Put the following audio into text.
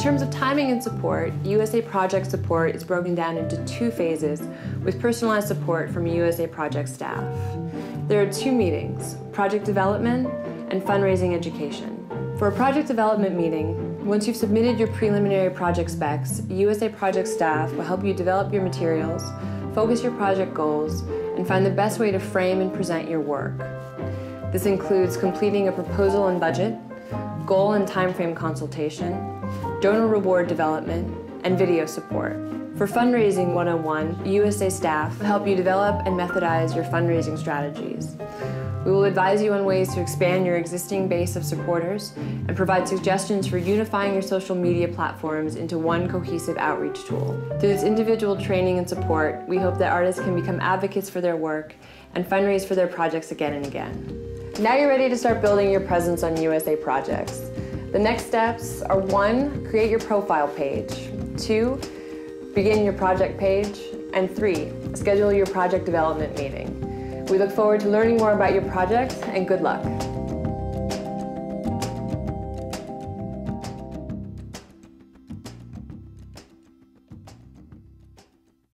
terms of timing and support, USA Project support is broken down into two phases with personalized support from USA Project staff. There are two meetings, project development and fundraising education. For a project development meeting, once you've submitted your preliminary project specs, USA Project staff will help you develop your materials, focus your project goals, and find the best way to frame and present your work. This includes completing a proposal and budget, goal and timeframe consultation, donor reward development, and video support. For Fundraising 101, USA staff will help you develop and methodize your fundraising strategies. We will advise you on ways to expand your existing base of supporters and provide suggestions for unifying your social media platforms into one cohesive outreach tool. Through this individual training and support, we hope that artists can become advocates for their work and fundraise for their projects again and again. Now you're ready to start building your presence on USA projects. The next steps are one, create your profile page, two, begin your project page, and three, schedule your project development meeting. We look forward to learning more about your project and good luck.